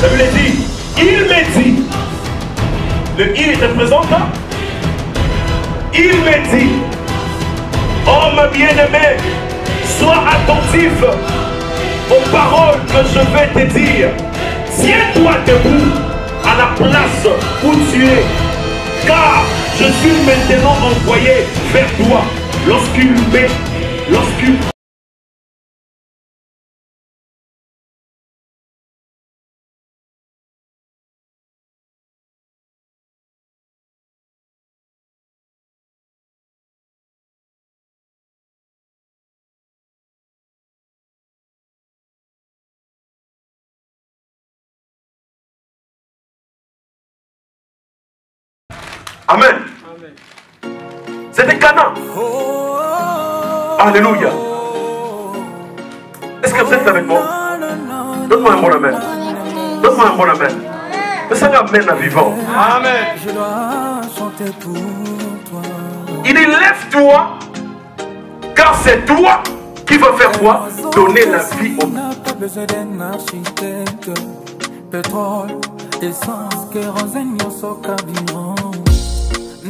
La Bible dit, il me dit, le il est présent là Il me dit, homme bien-aimé, sois attentif aux paroles que je vais te dire. Tiens-toi debout à la place où tu es, car je suis maintenant envoyé vers toi. Lorsqu'il met, lorsqu'il Amen. C'était Cana. Alléluia. Est-ce que vous êtes avec moi? Donne-moi un bon amen. Donne-moi un bon amen. C'est un amen à vivant. Amen. Je dois chanter pour toi. Il dit lève-toi, car c'est toi qui vas faire quoi? Donner la vie au On n'a pas besoin d'un architecte. Pétrole, essence, kérosène, nyonso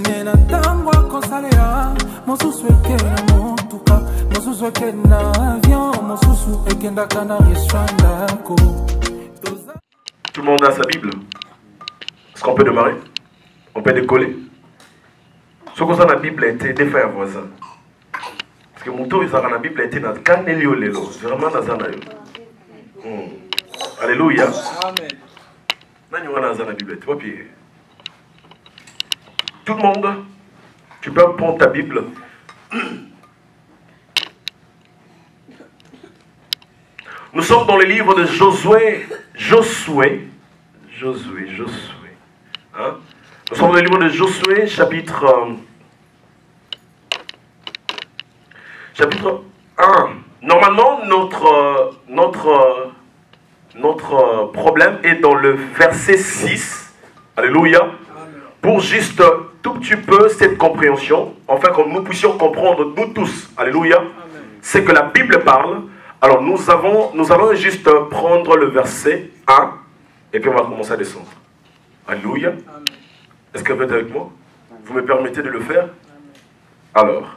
kabino. nena ntango akosalela mosusu eke na motuka mosusu eke na avion mosusu ekendaka na restaurant ndako Toza- Tout le monde a sa Bible. Est-ce qu'on peut démarrer On peut décoller? Ce qu'on a la Bible était des frères voisins. Parce que mon tour, ils ont la Bible était dans Lelo. Vraiment dans un Hmm. Alléluia. Amen. Nani wana aza na Bible? Tu vois, Tout le monde, tu peux prendre ta Bible. Nous sommes dans le livre de Josué. Josué. Josué, Josué. Hein? Nous sommes dans le livre de Josué, chapitre. euh, chapitre 1. Normalement, notre, euh, notre, euh, problème est dans le verset 6. Alléluia. Pour juste tout petit peu cette compréhension, afin que nous puissions comprendre, nous tous, Alléluia, c'est que la Bible parle. Alors nous, avons, nous allons juste prendre le verset 1 et puis on va commencer à descendre. Alléluia. Est-ce que vous êtes avec moi? Vous me permettez de le faire? Alors.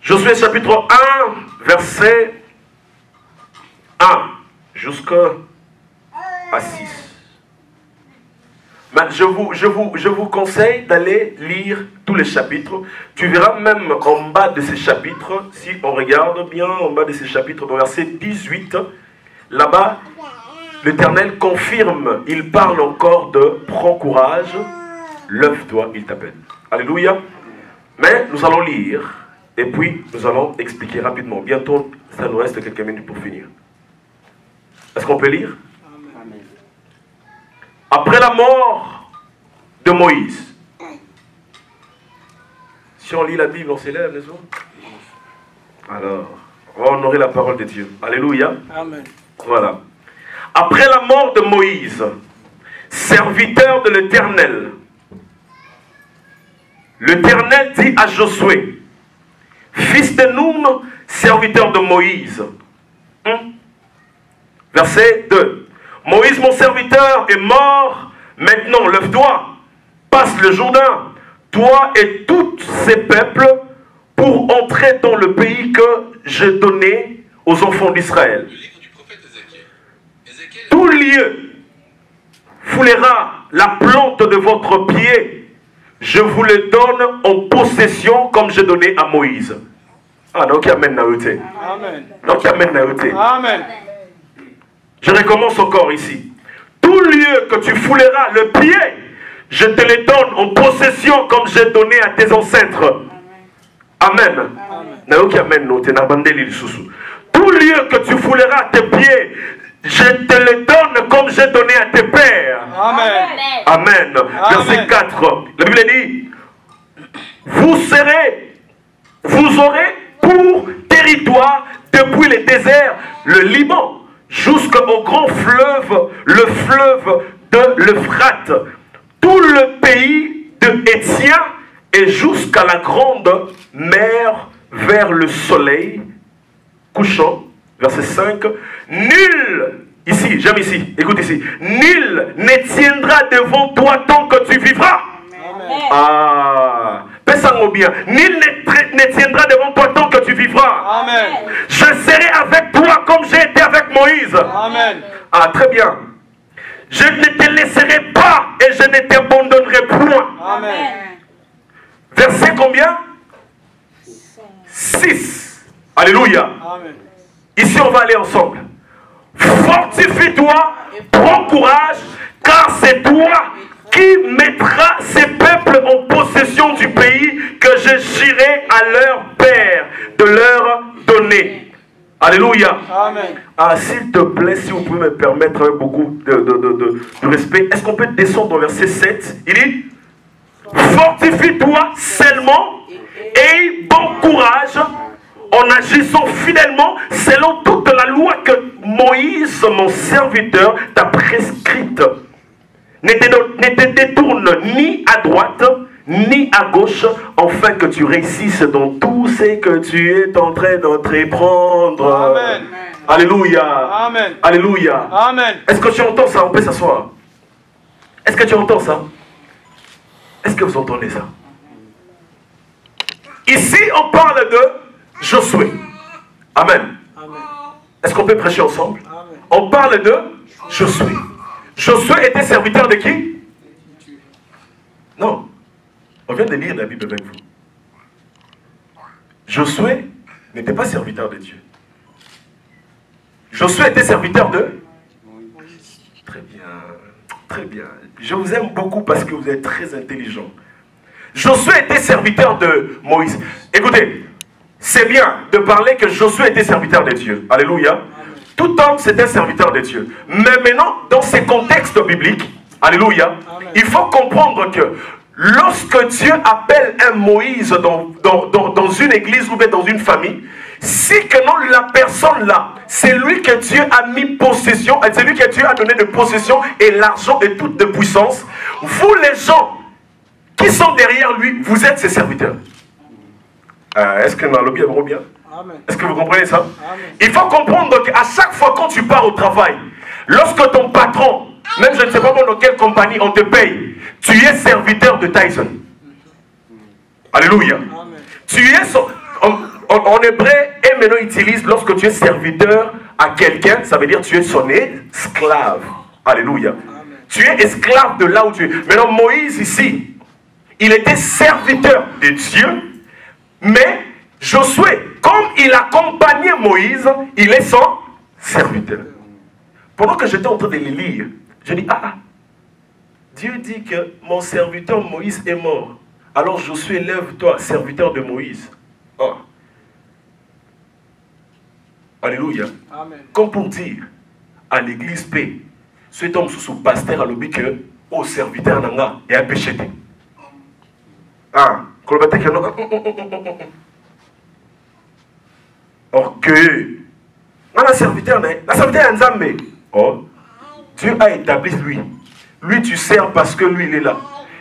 Josué chapitre 1, verset 1 jusqu'à 6. Mais je vous, je, vous, je vous conseille d'aller lire tous les chapitres. Tu verras même en bas de ces chapitres, si on regarde bien en bas de ces chapitres, dans verset 18, là-bas, l'Éternel confirme, il parle encore de prends courage, lève-toi, il t'appelle. Alléluia. Mais nous allons lire et puis nous allons expliquer rapidement. Bientôt, ça nous reste quelques minutes pour finir. Est-ce qu'on peut lire? Après la mort de Moïse. Si on lit la Bible, on s'élève, n'est-ce pas? Alors, on va honorer la parole de Dieu. Alléluia. Amen. Voilà. Après la mort de Moïse, serviteur de l'Éternel, l'Éternel dit à Josué, fils de Noum, serviteur de Moïse. Hum? Verset 2. Moïse, mon serviteur, est mort. Maintenant, lève-toi, passe le Jourdain, toi et tous ces peuples, pour entrer dans le pays que j'ai donné aux enfants d'Israël. Tout lieu foulera la plante de votre pied, je vous le donne en possession comme j'ai donné à Moïse. Ah, donc amen naote. Amen. Donc amen naote. Amen. Je recommence encore ici. Tout lieu que tu fouleras le pied, je te le donne en possession comme j'ai donné à tes ancêtres. Amen. Tout lieu que tu fouleras tes pieds, je te le donne comme j'ai donné à tes pères. Amen. Amen. Verset Amen. 4. La Bible dit Vous serez, vous aurez pour territoire depuis le désert, le Liban, jusqu'au grand fleuve, le fleuve de l'Euphrate, tout le pays de Étien et jusqu'à la grande mer vers le soleil couchant. Verset 5. Nul Ici, j'aime ici. Écoute ici. Nul ne tiendra devant toi tant que tu vivras. Ah, Pèse-moi bien. Nul ne, ne tiendra devant toi tant que tu vivras. Amen. Je serai avec toi comme j'ai été avec Moïse. Amen. Ah, très bien. Je ne te laisserai pas et je ne t'abandonnerai point. Amen. Verset combien? 6. Alléluia. Amen. Ici, on va aller ensemble. Fortifie-toi, prends courage, car c'est toi du pays que je jurerai à leur père de leur donner. Alléluia. Amen. Ah, s'il te plaît, si vous pouvez me permettre avec beaucoup de, de- de- de- de respect, est-ce qu'on peut descendre au verset 7 Il dit Fortifie-toi seulement et bon courage en agissant fidèlement selon toute la loi que Moïse, mon serviteur, t'a prescrite. Ne te, ne te détourne ni à droite ni à gauche, afin que tu réussisses dans tout ce que tu es en train d'entreprendre. Amen. Alléluia. Amen. Alléluia. Amen. Est-ce que tu entends ça? On peut s'asseoir. Est-ce que tu entends ça? Est-ce que vous entendez ça? Ici, on parle de Josué. Amen. Amen. Est-ce qu'on peut prêcher ensemble? Amen. On parle de Josué. Josué était serviteur de qui? Non. On vient de lire la Bible avec vous. Josué n'était pas serviteur de Dieu. Josué était serviteur de? Très bien. Très bien. Je vous aime beaucoup parce que vous êtes très intelligent. Josué était serviteur de Moïse. Écoutez, c'est bien de parler que Josué était serviteur de Dieu. Alléluia. Tout homme, c'est un serviteur de Dieu. Mais maintenant, dans ces contextes bibliques, Alléluia, il faut comprendre que lorsque Dieu appelle un Moïse dans, dans, dans- dans une église ou bien dans une famille, si que non, la personne là, c'est lui que Dieu a mis possession, c'est lui que Dieu a donné de possession et l'argent et toute de puissance, vous les gens qui sont derrière lui, vous êtes ses serviteurs. Euh, Est-ce que dans le bien, bien. Est-ce que vous comprenez ça? Amen. Il faut comprendre qu'à chaque fois quand tu pars au travail, lorsque ton patron, même je ne sais pas dans quelle compagnie on te paye, tu es serviteur de Tyson. Alléluia. Tu es en, en- en hébreu, et maintenant utilise lorsque tu es serviteur à quelqu'un, ça veut dire tu es son esclave. Alléluia. Tu es esclave de là où tu es. Maintenant, Moïse ici, il était serviteur de Dieu, mais Josué, comme il accompagnait Moïse, il est son serviteur. Pendant que j'étais en train de les lire, je dis, ah, ah, Dieu dit que mon serviteur Moïse est mort. Alors Josué, lève-toi, serviteur de Moïse. Oh. Alléluia. Amen. Comme pour dire à l'église paix, cet homme sous pasteur a lobby que au serviteur nanga et a péché. Ah, kolobate que non. Orgueil. Non, la serviteur, la serviteur Nzambe. Oh, Dieu a établi lui. Lui, tu sers parce que lui, il est là.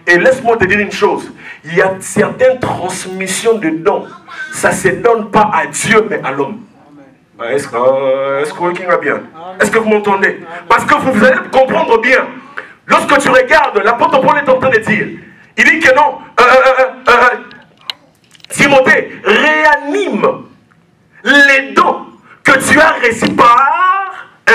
Et laisse-moi te dire une chose. Il y a certaines transmissions de dons. Ça ne se donne pas à Dieu, mais à l'homme. Ah, Est-ce que, euh, bien? Est-ce que vous m'entendez? Parce que vous, allez comprendre bien. Lorsque tu regardes, l'apôtre Paul est en train de dire, il dit que non, euh, euh, euh, Timothée, réanime les dons que tu as reçus par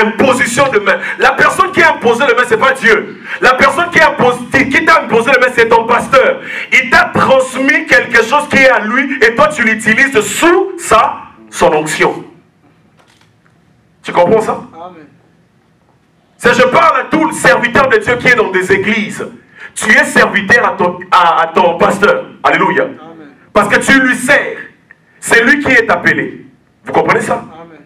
imposition de main. La personne qui a imposé le main, ce n'est pas Dieu. La personne qui, a imposé- qui t'a imposé le main, c'est ton pasteur. Il t'a transmis quelque chose qui est à lui et toi, tu l'utilises sous sa, son onction. Tu comprends ça? Amen. C'est je parle à tout le serviteur de Dieu qui est dans des églises. Tu es serviteur à ton, à- à ton pasteur. Alléluia. Amen. Parce que tu lui sers. C'est lui qui est appelé. Vous comprenez ça Amen.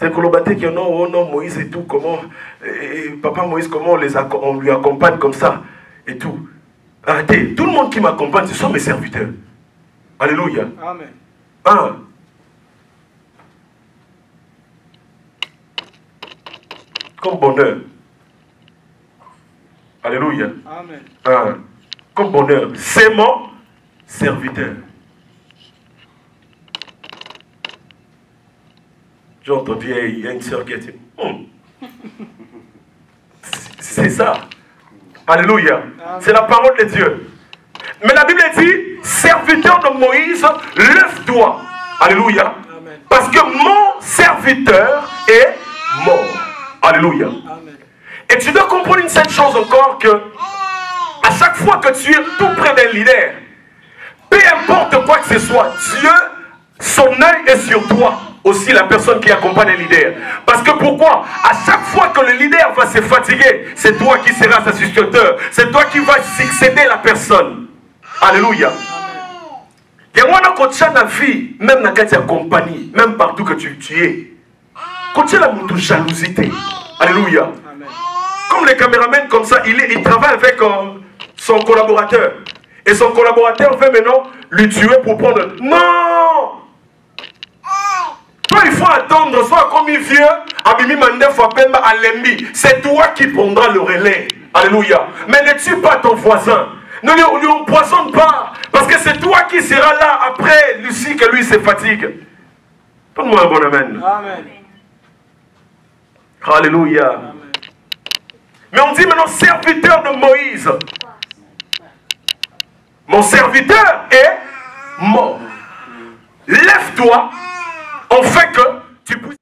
C'est Kolobaté qui non, oh non, Moïse et tout, comment, et- papa Moïse, comment on, les on lui accompagne comme ça, et tout. Arrêtez, tout le monde qui m'accompagne, ce sont mes serviteurs. Alléluia. Amen. Un. Comme bonheur. Alléluia. Amen. Un. Comme bonheur. C'est mon serviteur. J'ai entendu, il y a une soeur qui a dit, Hum. c'est ça. Alléluia. C'est la parole de Dieu. Mais la Bible dit, serviteur de Moïse, lève-toi. Alléluia. Parce que mon serviteur est mort. Alléluia. Et tu dois comprendre une seule chose encore que à chaque fois que tu es tout près d'un leader, peu importe quoi que ce soit, Dieu, son œil est sur toi aussi la personne qui accompagne le leader. Parce que pourquoi À chaque fois que le leader va se fatiguer, c'est toi qui seras sa successeur. C'est toi qui vas succéder la personne. Alléluia. Moi, dans la vie, même dans la compagnie, même partout que tu, tu es, la jalousie. Alléluia. Comme les caméramens comme ça, il, il travaille avec euh, son collaborateur. Et son collaborateur veut maintenant lui tuer pour prendre. Non Toi, il faut attendre, soit comme vieux, Abimi Mandef Pemba Alembi. C'est toi qui prendras le relais. Alléluia. Mais ne tue pas ton voisin. Ne lui, lui empoisonne pas. Parce que c'est toi qui seras là après Lucie que lui se fatigue. Donne-moi un bon amen. Amen. Alléluia. Mais on dit maintenant serviteur de Moïse. Mon serviteur est mort. Lève-toi, en fait que tu puisses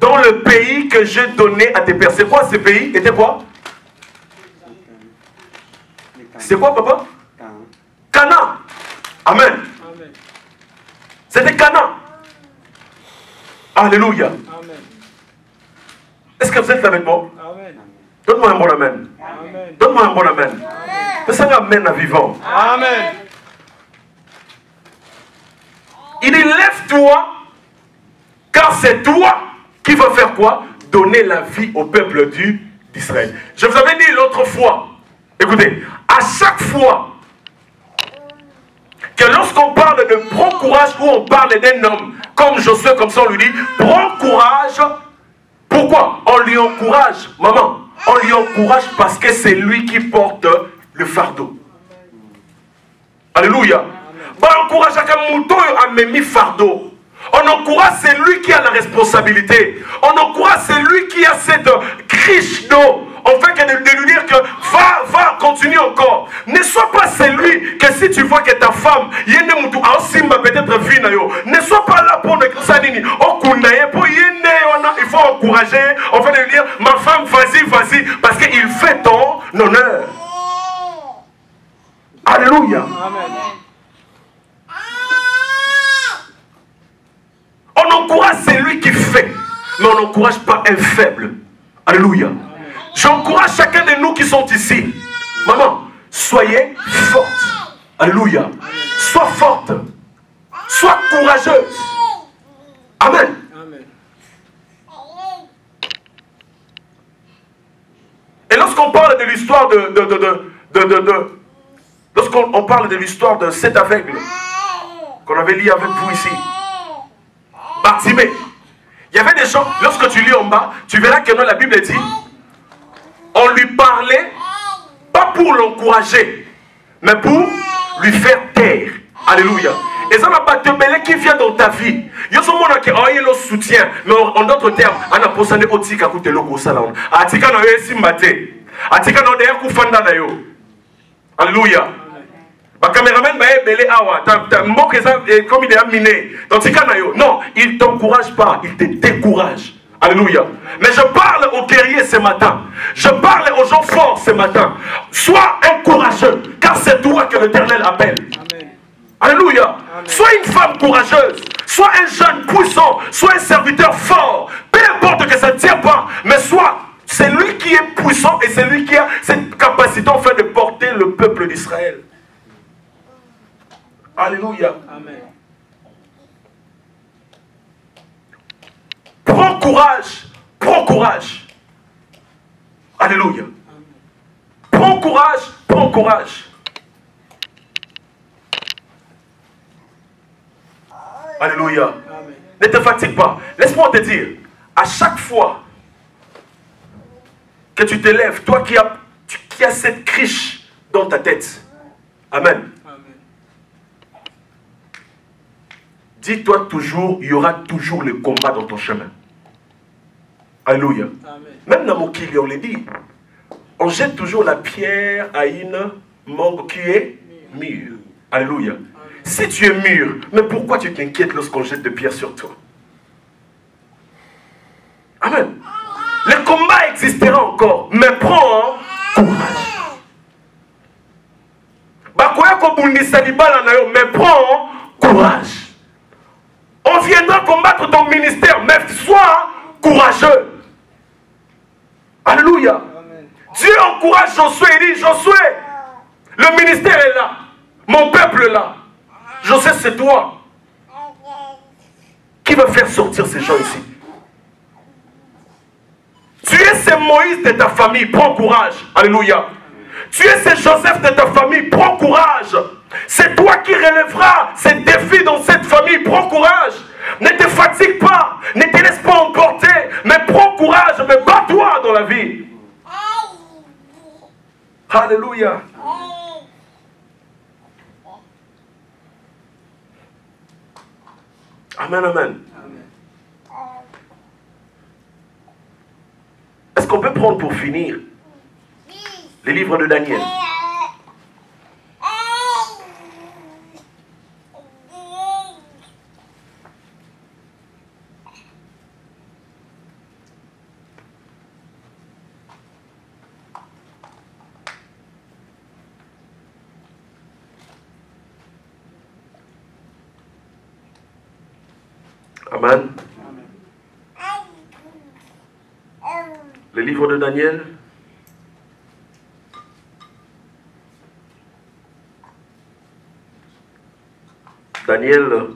dans le pays que j'ai donné à tes pères. C'est quoi ce pays? Était quoi? C'est quoi, papa? Cana. Amen. C'était Cana. Alléluia. Amen. Est-ce que vous êtes avec moi? Donne-moi un bon amen. Donne-moi un bon amen. Fais un amen à vivant. Amen. Il dit lève-toi, car c'est toi qui vas faire quoi? Donner la vie au peuple d'Israël. Je vous avais dit l'autre fois, écoutez, à chaque fois que lorsqu'on parle de prends courage ou on parle d'un homme, comme Josué, comme ça on lui dit, prends courage. Pourquoi? On lui encourage, maman, on lui encourage parce que c'est lui qui porte le fardeau. Alléluia. On encourage à un fardeau. On encourage celui qui a la responsabilité. On encourage celui qui a cette criche d'eau. On fait que de, lui dire que va, va, continue encore. Ne sois pas celui que si tu vois que ta femme, peut-être vie ne sois pas là pour ne Il faut encourager. On fait de lui dire, ma femme, vas-y, vas-y, parce qu'il fait ton honneur. Alléluia. On encourage celui qui fait, mais on n'encourage pas un faible. Alléluia. J'encourage chacun de nous qui sont ici. Maman, soyez forte. Alléluia. Sois forte. Sois courageuse. Amen. Et lorsqu'on parle de l'histoire de, de, de, de Lorsqu'on parle de l'histoire de cet aveugle qu'on avait lu avec vous ici, Il y avait des gens, lorsque tu lis en bas, tu verras que la Bible dit, on lui parlait, pas pour l'encourager, mais pour lui faire taire. Alléluia. Et ça n'a pas te qui vient dans ta vie. Il y a qui a le soutien. Mais en d'autres termes, on a posé petit peu de logo salon. Atika na yo. Atika na kufanda. Alléluia bacaméraman bayebele awa mboka eza comme il est miné donc tika na yo non il t'encourage pas il te décourage Alléluia. Mais je parle aux guerriers ce matin. Je parle aux gens forts ce matin. Sois un courageux, car c'est toi que l'Éternel appelle. Amen. Alléluia. Sois une femme courageuse. Sois un jeune puissant. Sois un serviteur fort. Peu importe que ça ne tient pas, mais sois celui qui est puissant et celui qui a cette capacité en fait de porter le peuple d'Israël. Alléluia. Amen. Prends courage. Prends courage. Alléluia. Prends courage. Prends courage. Alléluia. Ne te fatigue pas. Laisse-moi te dire, à chaque fois que tu te lèves, toi qui as, qui as cette criche dans ta tête, Amen. Dis-toi toujours, il y aura toujours le combat dans ton chemin. Alléluia. Même dans mon kili, on le dit. On jette toujours la pierre à une mangue qui est mûre. Alléluia. Si tu es mûr, mais pourquoi tu t'inquiètes lorsqu'on jette des pierres sur toi? Amen. Le combat existera encore, mais prends courage. Bakoya kobundisa libala na yo, mais prends courage. On viendra combattre ton ministère, mais sois courageux. Alléluia. Dieu encourage Josué et dit, Josué, le ministère est là. Mon peuple est là. Josué, c'est toi. Qui va faire sortir ces gens ici Tu es ce Moïse de ta famille, prends courage. Alléluia. Tu es ce Joseph de ta famille, prends courage. C'est toi qui relèveras ces défis dans cette famille, prends courage. Ne te fatigue pas, ne te laisse pas emporter, mais prends courage, mais bats-toi dans la vie. Alléluia. Amen, amen. Est-ce qu'on peut prendre pour finir les livres de Daniel Amen. Le livre de Daniel. Daniel.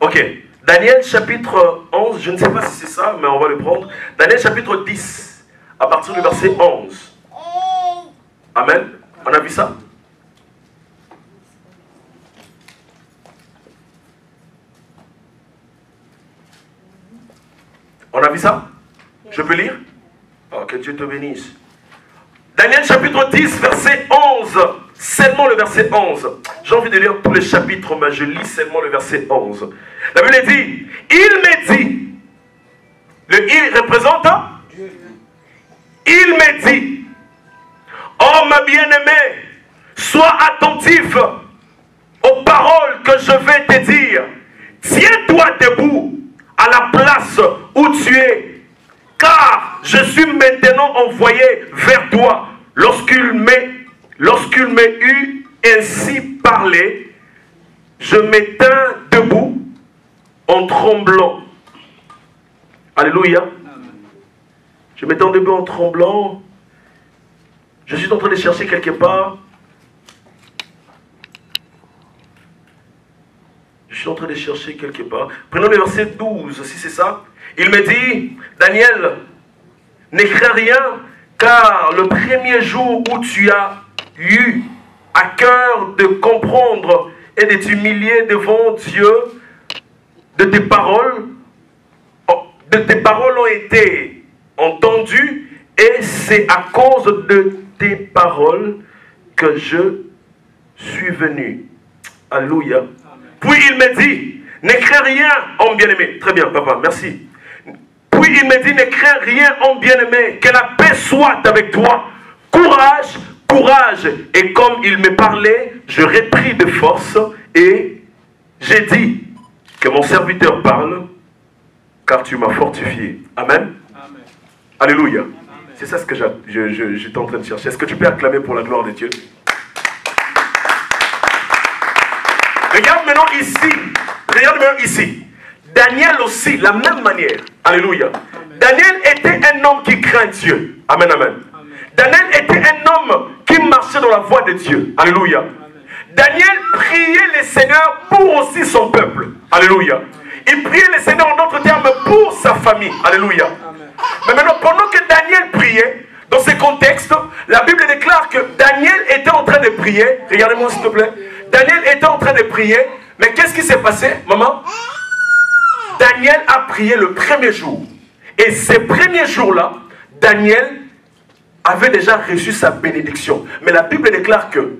Ok. Daniel chapitre 11, je ne sais pas si c'est ça, mais on va le prendre. Daniel chapitre 10, à partir du verset 11. Amen. On a vu ça On a vu ça Je peux lire oh, Que Dieu te bénisse. Daniel chapitre 10, verset 11. Seulement le verset 11. J'ai envie de lire tous les chapitres, mais je lis seulement le verset 11. La Bible dit, il me dit, le il représente Il me dit, oh ma bien-aimée, sois attentif aux paroles que je vais te dire. Tiens-toi debout à la place où tu es, car je suis maintenant envoyé vers toi. Lorsqu'il m'est lorsqu'il eu ainsi parlé, je m'éteins debout en tremblant. Alléluia. Je m'éteins debout en tremblant. Je suis en train de chercher quelque part. Je suis en train de chercher quelque part. Prenons le verset 12, si c'est ça. Il me dit, Daniel, n'écris rien, car le premier jour où tu as eu à cœur de comprendre et de t'humilier devant Dieu, de tes paroles, de tes paroles ont été entendues, et c'est à cause de tes paroles que je suis venu. Alléluia. Puis il me dit, n'écris rien, homme bien-aimé. Très bien, papa, merci. Puis il me dit, n'écris rien, homme bien-aimé. Que la paix soit avec toi. Courage, courage. Et comme il me parlait, je repris de force et j'ai dit que mon serviteur parle, car tu m'as fortifié. Amen. Alléluia. C'est ça ce que j'étais en train de chercher. Est-ce que tu peux acclamer pour la gloire de Dieu? Regarde maintenant ici. Regarde maintenant ici. Daniel aussi, la même manière. Alléluia. Daniel était un homme qui craint Dieu. Amen, amen. Daniel était un homme qui marchait dans la voie de Dieu. Alléluia. Daniel priait le Seigneur pour aussi son peuple. Alléluia. Il priait le Seigneur en d'autres termes pour sa famille. Alléluia. Mais maintenant, pendant que Daniel priait, dans ce contexte, la Bible déclare que Daniel était en train de prier. Regardez-moi s'il te plaît. Daniel était en train de prier. Mais qu'est-ce qui s'est passé, maman? Daniel a prié le premier jour. Et ces premiers jours-là, Daniel avait déjà reçu sa bénédiction. Mais la Bible déclare que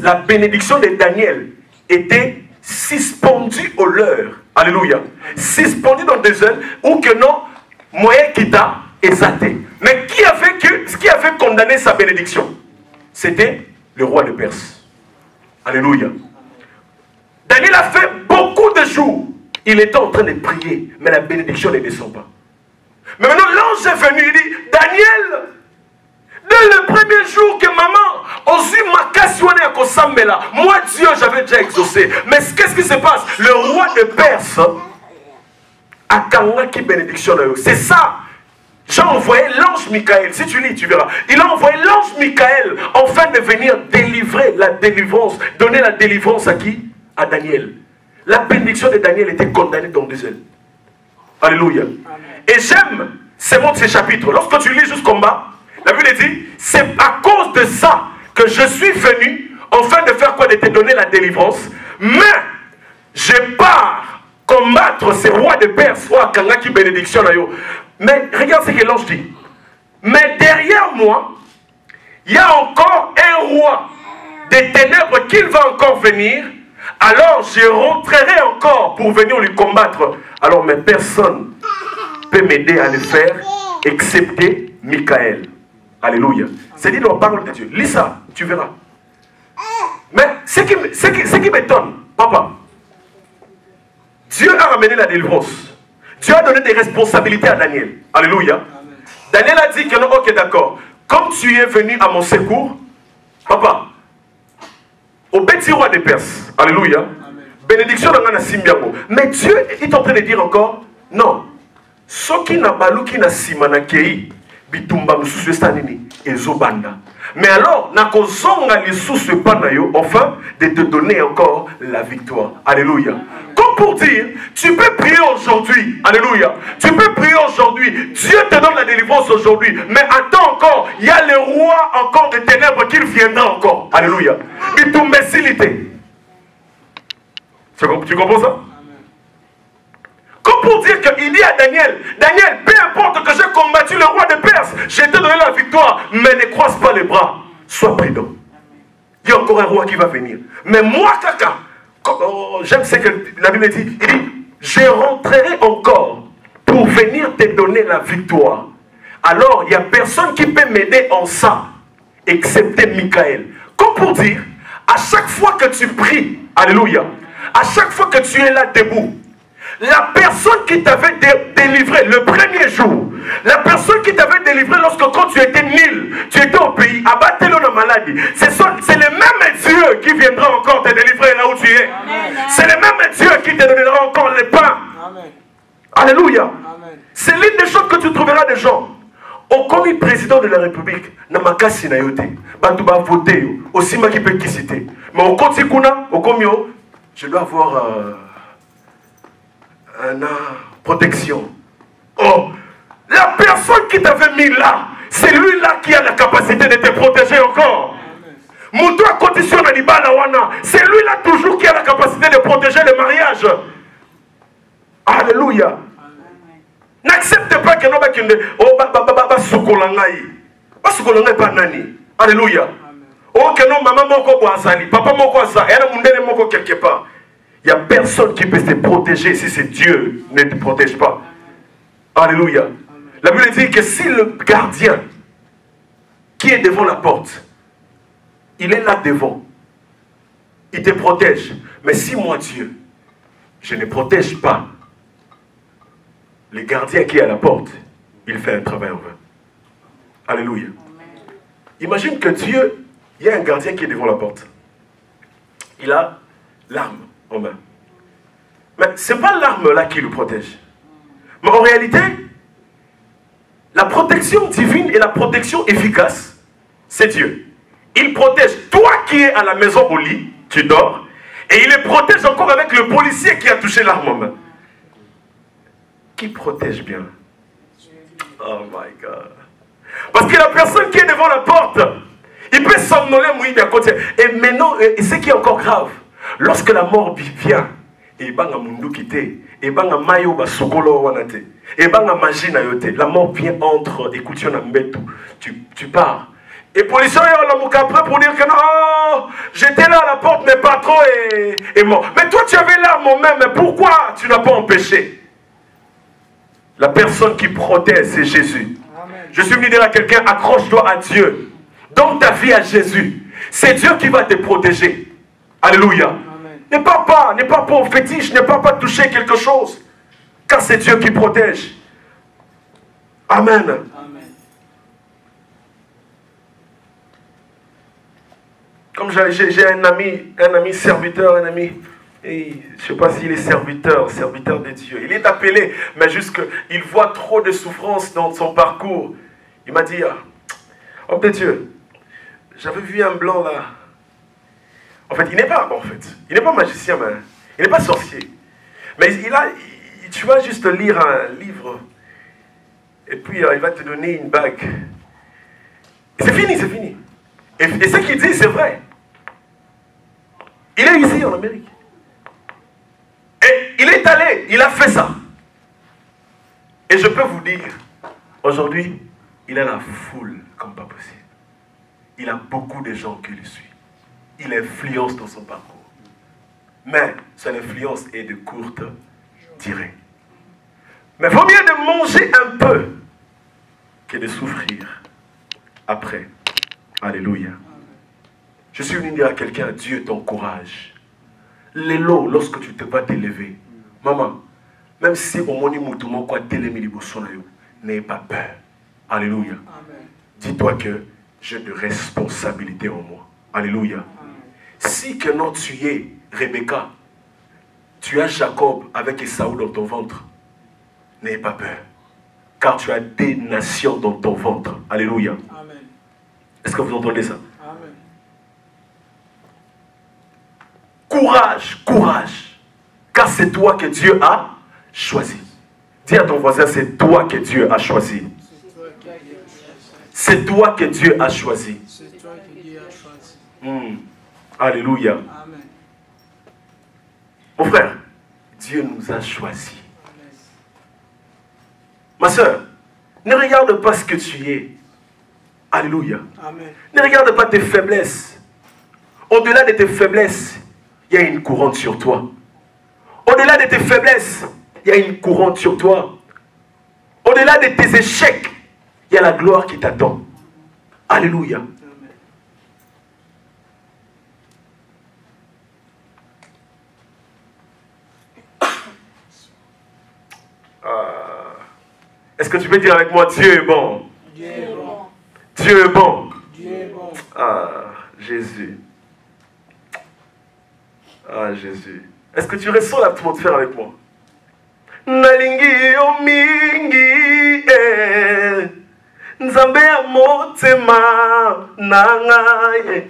la bénédiction de Daniel était suspendue au leur. Alléluia. Suspendue dans des ailes ou que non, moyen qui t'a exalté. Mais qui que, qui a fait condamner sa bénédiction? C'était le roi de Perse. Alléluia. Daniel a fait beaucoup de jours. Il était en train de prier, mais la bénédiction ne descend pas. Mais maintenant, l'ange est venu, il dit, Daniel, dès le premier jour que maman wana ya kosambela moi dieu j'avais déjà exaucé mais qu'est ce qui se passe? Le roi de perse akangaki bénédiction na yo c'est ça j'ai envoyé l'ange Michael, si tu lis, tu verras. Il a envoyé l'ange Michael afin de venir délivrer la délivrance, donner la délivrance à qui? À Daniel. La bénédiction de Daniel était condamnée dans des ailes. Alléluia. Et j'aime ces mots de ces chapitres. Lorsque tu lis jusqu'en bas, la Bible dit, c'est à cause de ça que je suis venu, afin de faire quoi? De te donner la délivrance. Mais, je pars combattre ces rois de Perse, qui bénédiction. Mais regarde ce que l'ange dit. Mais derrière moi, il y a encore un roi des ténèbres qu'il va encore venir. Alors je rentrerai encore pour venir lui combattre. Alors, mais personne peut m'aider à le faire, excepté Michael. Alléluia. C'est dit dans la parole de Dieu. Lis ça, tu verras. Mais ce qui, ce qui, ce qui m'étonne, papa, Dieu a ramené la délivrance. Dieu a donné des responsabilités à Daniel. Alléluia. Daniel a dit que non, ok, d'accord. Comme tu es venu à mon secours, papa, au petit roi des Perses, Alléluia. Bénédiction dans la Simbiabo. Mais Dieu est en train de dire encore, non. Ce qui n'a pas qui n'a simana kei, bitumba mususu esa nini ezobanda. Mais alors nakozonga lisusu epa na yo enfin de te donner encore la victoire. Alléluia. Comme pour dire tu peux prier aujourd'hui. Alléluia. Tu peux prier aujourd'hui. Dieu te donne la délivrance aujourd'hui. Mais attends encore. Il y a le roi encore des ténèbres qu'il viendra encore. Alléluia. Bitumba esilite tu comprends ça? Comme pour dire qu'il dit à Daniel, Daniel, peu importe que j'ai combattu le roi de Perse, j'ai te donné la victoire, mais ne croise pas les bras, sois prudent. Il y a encore un roi qui va venir. Mais moi, caca, oh, j'aime ce que la Bible dit, il dit, je rentrerai encore pour venir te donner la victoire. Alors, il n'y a personne qui peut m'aider en ça, excepté Michael. Comme pour dire, à chaque fois que tu pries, Alléluia, à chaque fois que tu es là debout, la personne qui t'avait délivré le premier jour, la personne qui t'avait délivré lorsque quand tu étais nul, tu étais au pays, abattu dans la maladie, c'est le même Dieu qui viendra encore te délivrer là où tu es. C'est le même Dieu qui te donnera encore les pains. Alléluia. C'est l'une des choses que tu trouveras des gens. Au commis président de la République, na makasi na yote, bantu ba voté, aussi ma qui peut qui citer. Mais au côté kuna, au commis, je dois avoir euh, un protection. Oh, la personne qui t'avait mis là, c'est lui-là qui a la capacité de te protéger encore. De c'est lui-là toujours qui a la capacité de protéger le mariage. Alléluia. N'accepte pas que nous oh sukolangai. Ba sukolangai pas nani. Alléluia. Que non maman moko boazali, papa moko asa, yana mundele moko quelque part. Il n'y a personne qui peut se protéger si c'est Dieu ne te protège pas. Alléluia. La Bible dit que si le gardien qui est devant la porte, il est là devant, il te protège. Mais si moi, Dieu, je ne protège pas le gardien qui est à la porte, il fait un travail en vain. Alléluia. Imagine que Dieu, il y a un gardien qui est devant la porte. Il a l'arme en main. Mais ce n'est pas l'arme là qui le protège. Mais en réalité, la protection divine et la protection efficace, c'est Dieu. Il protège toi qui es à la maison au lit, tu dors, et il le protège encore avec le policier qui a touché l'arme en main. Qui protège bien? Oh my God. Parce que la personne qui est devant la porte, il peut somnoler mouiller à côté. Et maintenant, et ce qui est encore grave, lorsque la mort vient ebanga munduki te ebanga mayo basokolo wana te ebanga magie na yo te la mort vient entre écoute na mbetu tu, tu pars Et policier est après pour dire que non, j'étais là à la porte, mais patron est, est mort. Mais toi, tu avais l'arme main, mais pourquoi tu n'as pas empêché? La personne qui protège, c'est Jésus. Je suis venu dire à quelqu'un, accroche-toi à Dieu. Donne ta vie à Jésus. C'est Dieu qui va te protéger. Alléluia. Ne pas pas, ne pas au fétiche, ne pas pas toucher quelque chose. Car c'est Dieu qui protège. Amen. Comme j'ai un ami, un ami serviteur, un ami, et je ne sais pas s'il est serviteur, serviteur de Dieu. Il est appelé, mais juste qu'il voit trop de souffrance dans son parcours. Il m'a dit, ah, oh de Dieu, j'avais vu un blanc là. En fait, il n'est pas, en fait, il n'est pas magicien, mais il n'est pas sorcier. Mais il a, tu vas juste lire un livre, et puis euh, il va te donner une bague. C'est fini, c'est fini. Et, et ce qu'il dit, c'est vrai. Il est ici en Amérique. Et il est allé, il a fait ça. Et je peux vous dire, aujourd'hui, il a la foule comme pas possible. Il a beaucoup de gens qui le suivent. Il influence dans son parcours. Mais son influence est de courte durée. Mais il vaut mieux de manger un peu que de souffrir après. Alléluia. Je suis venu dire à quelqu'un, Dieu t'encourage. L'élo, lorsque tu te vas t'élever, maman, même si au moni moutouma quoi t'élever n'aie pas peur. Alléluia. Dis-toi que j'ai de responsabilités en moi. Alléluia. Si que non tu es Rebecca, tu as Jacob avec Esaou dans ton ventre, n'aie pas peur. Car tu as des nations dans ton ventre. Alléluia. Est-ce que vous entendez ça? Courage, courage. Car c'est toi que Dieu a choisi. Dis à ton voisin, c'est toi que Dieu a choisi. C'est toi que Dieu a choisi. Hmm. Alléluia. Mon frère, Dieu nous a choisis. Ma soeur, ne regarde pas ce que tu es. Alléluia. Ne regarde pas tes faiblesses. Au-delà de tes faiblesses, il y a une couronne sur toi. Au-delà de tes faiblesses, il y a une couronne sur toi. Au-delà de tes échecs, il y a la gloire qui t'attend. Alléluia. Ah. Est-ce que tu peux dire avec moi, Dieu est bon? Dieu est bon. Dieu est bon. Dieu est bon. Ah, Jésus. Ah, Jésus. Est-ce que tu ressens l'atmosphère avec moi? Nalingi yo mingi eh. Nzambe ya motema na ngai.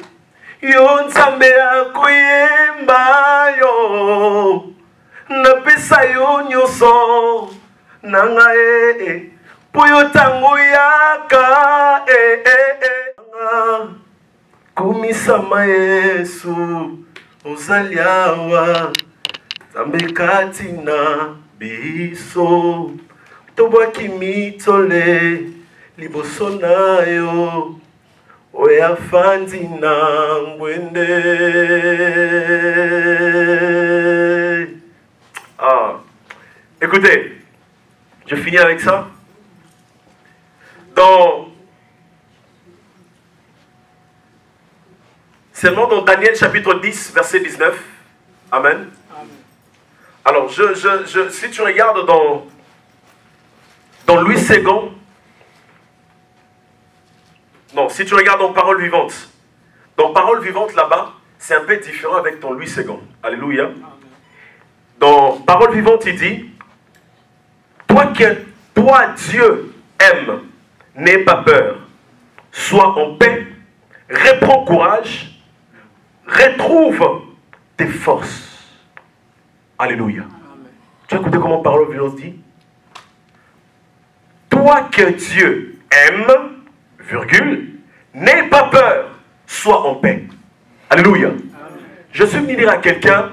Yo nzambe ya koyemba yo. Napesa yo nyonso na ngai. Mpo yo ntango yaka eh, eh, eh. komisama yesu ozali awa. Nzambe kati na biso. Tobwaki mitole liboso yo na ah. écoutez je finis avec ça dans Seulement dans Daniel chapitre 10, verset 19. Amen. Alors, je, je, je, si tu regardes dans, dans Louis II, non, si tu regardes dans Parole vivante, dans Parole vivante là-bas, c'est un peu différent avec ton Louis II. Alléluia. Dans Parole vivante, il dit Toi que toi, Dieu aime, n'aie pas peur, sois en paix, reprends courage retrouve tes forces. Alléluia. Tu as écouté comment parole violence dit? Toi que Dieu aime, virgule, n'aie pas peur, sois en paix. Alléluia. Je suis venu dire à quelqu'un,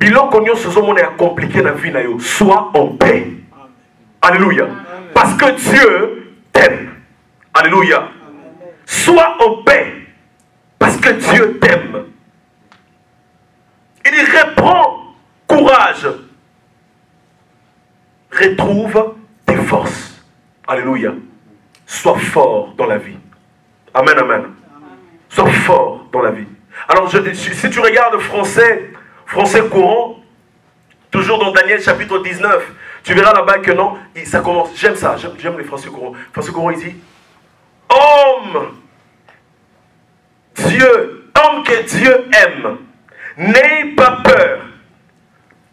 bilan qu'on ce monde est compliqué dans la vie, sois en paix. Alléluia. Parce que Dieu t'aime. Alléluia. sois en paix, parce que Dieu t'aime. Il dit, reprends courage, retrouve tes forces. Alléluia. Sois fort dans la vie. Amen, amen. Sois fort dans la vie. Alors, si tu regardes français, français courant, toujours dans Daniel chapitre 19, tu verras là-bas que non, ça commence. J'aime ça, j'aime les français courants. Français courant, il dit Homme, Dieu, homme que Dieu aime, n'aie pas peur,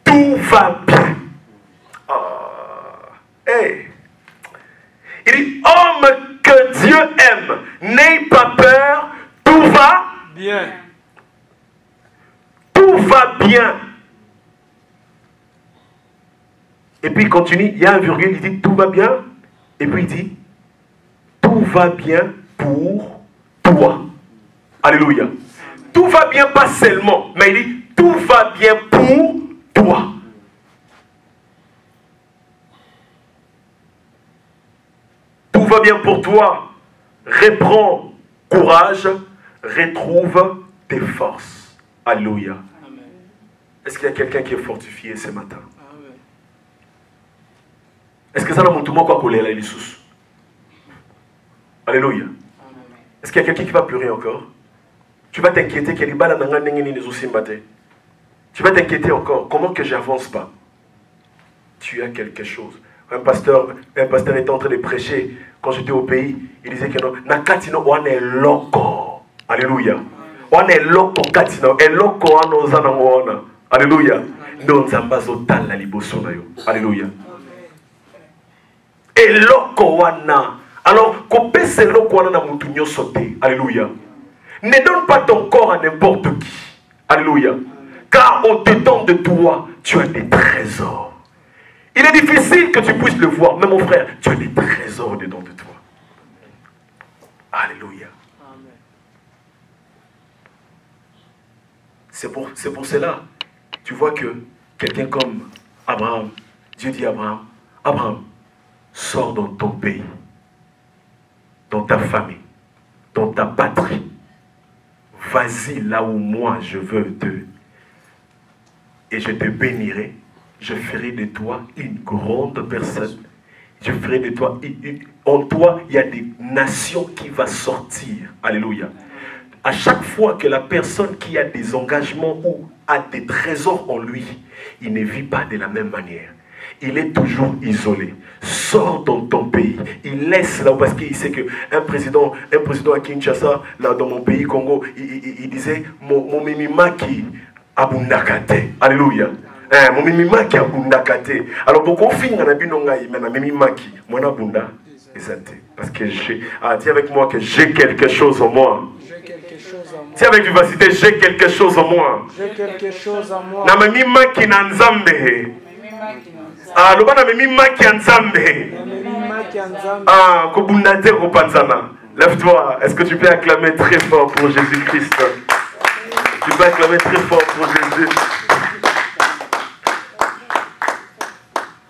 tout va bien. Ah, hey. Il dit Homme que Dieu aime, n'aie pas peur, tout va Bien. tout va bien. Et puis il continue, il y a un virgule, il dit tout va bien. Et puis il dit tout va bien pour toi. Alléluia. Tout va bien pas seulement, mais il dit tout va bien pour toi. Tout va bien pour toi. Reprends courage, retrouve tes forces. Alléluia. Est-ce qu'il y a quelqu'un qui est fortifié ce matin? Que ça n'a tout quoi coller là, sous Alléluia. Est-ce qu'il y a quelqu'un qui va pleurer encore Tu vas t'inquiéter qu'il y a des balles dans la nengeni les aussi matin. Tu vas t'inquiéter encore. Comment que j'avance pas Tu as quelque chose. Un pasteur, un pasteur était en train de prêcher quand j'étais au pays. Il disait que non, loco. Alléluia. Nango wana. Alléluia. Liboso na yo. Alléluia. Eloko wana. Alors kopesa eloko wana na motu nyonso te. Alléluia. Ne donne pas ton corps à n'importe qui. Alléluia. Car au dedans de toi tu as des trésors. Il est difficile que tu puisses le voir. Mais mon frère tu as des trésors dedans de toi. Alléluia. C'est pour, pour cela, tu vois que quelqu'un comme Abraham, Dieu dit à Abraham, Abraham, sors dans ton pays, dans ta famille, dans ta patrie. Vas-y là où moi je veux te... Et je te bénirai. Je ferai de toi une grande personne. Je ferai de toi... En toi, il y a des nations qui vont sortir. Alléluia à chaque fois que la personne qui a des engagements ou a des trésors en lui, il ne vit pas de la même manière. Il est toujours isolé. Sors dans ton pays. Il laisse là parce qu'il sait que un président, un président à Kinshasa, là dans mon pays Congo, il, il- il disait mon mon mimimaki abundakate. Alléluia. Eh, mon mimimaki abundakate. Alors beaucoup finga na bino ngai mais na mimimaki mwana bunda ezate parce que j'ai ah dis avec moi que j'ai quelque chose en moi. Dis avec vivacité, j'ai quelque chose en moi. J'ai quelque chose à moi. namemimaki na nzambe loba namemimaki ya nzambe Namemimaki ya Nzambe. Ah, kobunda te kopanzana lève-toi est-ce que tu peux acclamer très fort pour Jésus-Christ? Tu peux acclamer très fort pour Jésus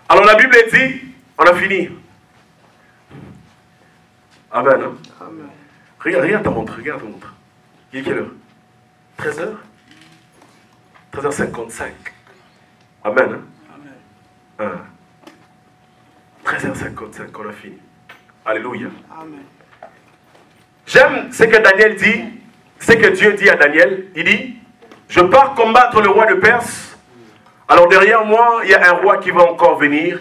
alors la Bible dit on a fini Amen hein? Amen. Regarde, regarde ta montre, regarde ta montre. Il est quelle heure? 13h 13h55. Amen. Hein? Amen. Hein. 13h55, on a fini. Alléluia. J'aime ce que Daniel dit, ce que Dieu dit à Daniel. Il dit, je pars combattre le roi de Perse. Alors derrière moi, il y a un roi qui va encore venir.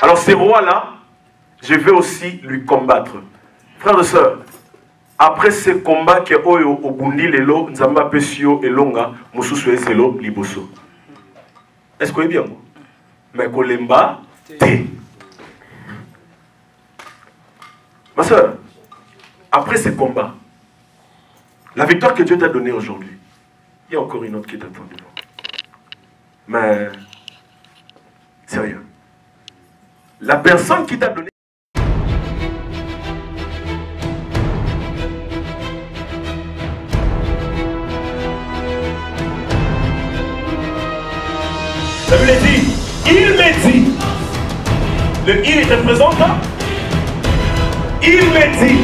Alors ce roi-là, je vais aussi lui combattre. Frères et sœurs, après ce combat que oyo obundi lelo nzamba apesi yo elonga ezelo liboso est-ce que bien mais kolemba te ma soeur après ce combat la victoire que Dieu t'a donnée aujourd'hui il y a encore une autre qui t'attend devant mais rien la personne qui t'a donné le il représente Il me dit,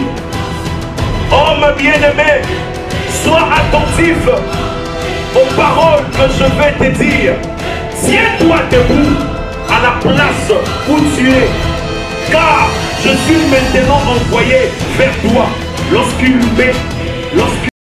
Homme bien-aimé, sois attentif aux paroles que je vais te dire. Tiens-toi debout à la place où tu es. Car je suis maintenant envoyé vers toi. Lorsqu'il met, lorsqu'il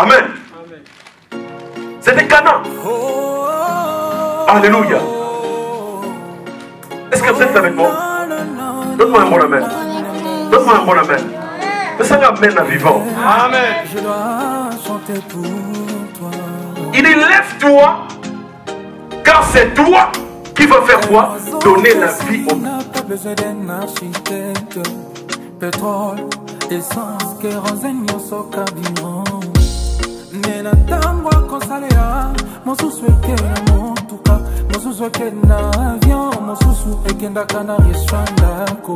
Amen. C'était Cana. Alléluia. Est-ce que vous êtes avec moi? Donne-moi un bon amen. Donne-moi un bon amen. Mais ça amen à vivant. Amen. Je dois chanter pour toi. Il dit lève-toi, car c'est toi qui vas faire quoi? Donner la vie au n'a pas besoin d'un architecte. Pétrole, essence, kérosène, ntango akosalela mosusu eke na motuka mosusu eke na avion mosusu ekendaka na restaurant ndako